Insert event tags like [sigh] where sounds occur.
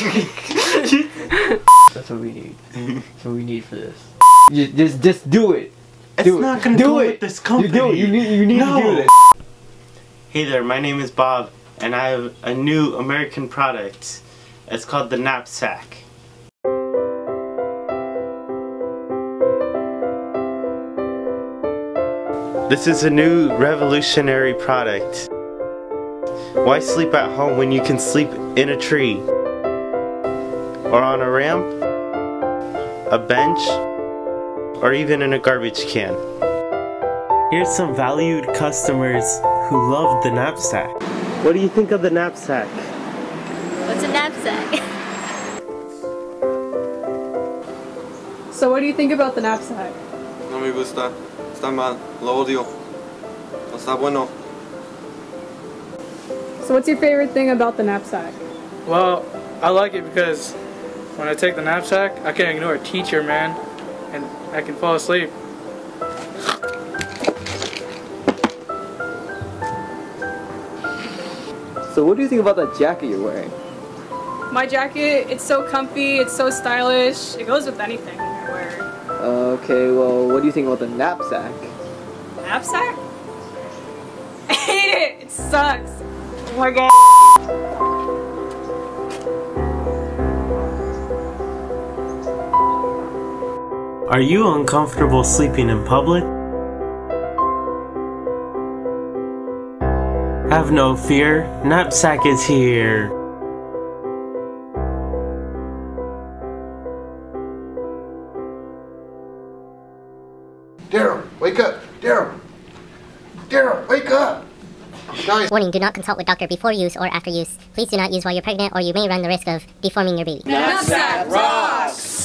[laughs] That's what we need. That's what we need for this. Just, just, just do it. It's do not it. gonna do go it. with this You do it. You need, you need No. to do this. Hey there, my name is Bob, and I have a new American product. It's called the napsack. This is a new revolutionary product. Why sleep at home when you can sleep in a tree? Or on a ramp? A bench? Or even in a garbage can? Here's some valued customers who love the napsack. What do you think of the napsack? What's a napsack? [laughs] So what do you think about the napsack? No me gusta. Está mal. Lo odio. No está bueno. So what's your favorite thing about the napsack? Well, I like it because when I take the napsack, I can ignore a teacher, man, and I can fall asleep. So what do you think about that jacket you're wearing? My jacket, it's so comfy, it's so stylish. It goes with anything I wear. Okay, well, what do you think about the napsack? Napsack? I hate it. It sucks. Oh my god. Are you uncomfortable sleeping in public? Have no fear, Napsack is here. Darrell, wake up! Darrell! Darrell, wake up! Guys, Warning, do not consult with doctor before use or after use. Please do not use while you're pregnant or you may run the risk of deforming your baby. Napsack rocks!